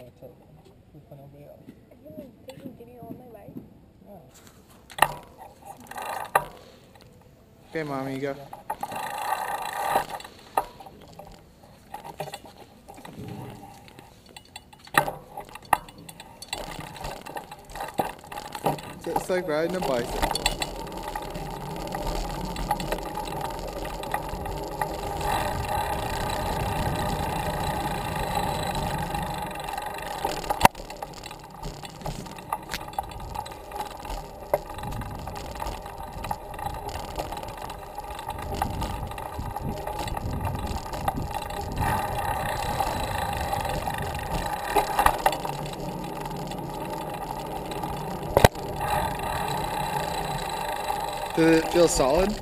gonna take them. With nobody else. My. Okay, mommy, you go. It's like riding a bicycle. Did it feel solid?